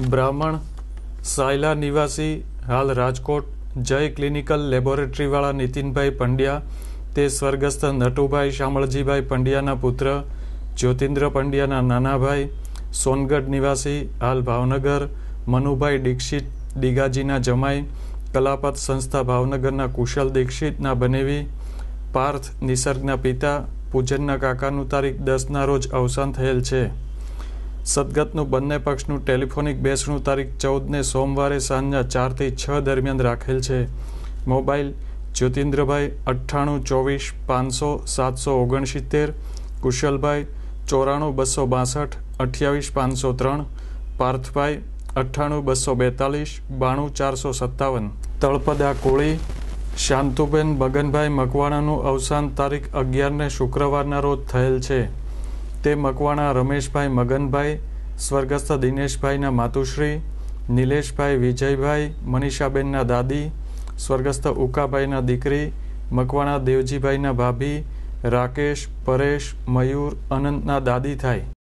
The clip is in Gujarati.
બ્રાહ્મણ, સાયલા નિવાસી, હાલ રાજકોટ, જય ક્લિનિકલ લેબોરેટરીવાળા નીતિનભાઈ પંડ્યા, તે સ્વર્ગસ્થ નટુભાઈ શામળજીભાઈ પંડ્યાના પુત્ર, જ્યોતિન્દ્ર પંડ્યાના નાનાભાઈ, સોનગઢ નિવાસી, હાલ ભાવનગર, મનુભાઈ દીક્ષિત, ડીગાજીના જમાઈ, કલાપત સંસ્થા ભાવનગરના કુશલ દીક્ષિતના બનેવી, પાર્થ નિસર્ગના પિતા, પૂજનના કાકાનું તારીખ દસના રોજ અવસાન થયેલ છે. સદગતનું બંને પક્ષનું ટેલિફોનિક બેસણું તારીખ ચૌદને સોમવારે સાંજના ચારથી છ દરમિયાન રાખેલ છે. મોબાઈલ જ્યોતિન્દ્રભાઈ અઠ્ઠાણું, ચોવીસ, પાંચસો, સાતસો ઓગણસિત્તેર, કુશલભાઈ ચોરાણું, બસો બાસઠ, અઠ્યાવીસ, પાંચસો ત્રણ, પાર્થભાઈ અઠ્ઠાણું, બસો બેતાલીસ, બાણું, ચારસો સત્તાવન. તળપદા કોળી, શાંતુબેન બગનભાઈ મકવાણાનું અવસાન તારીખ અગિયારને શુક્રવારના રોજ થયેલ છે. તે મકવાણા રમેશભાઈ મગનભાઈ, સ્વર્ગસ્થ દિનેશભાઈના માતુશ્રી, નિલેશભાઈ વિજયભાઈ, મનીષાબેનના દાદી, સ્વર્ગસ્થ ઉકાભાઈના દીકરી, મકવાણા દેવજીભાઈના ભાભી, રાકેશ, પરેશ, મયુર, અનંતના દાદી થાય.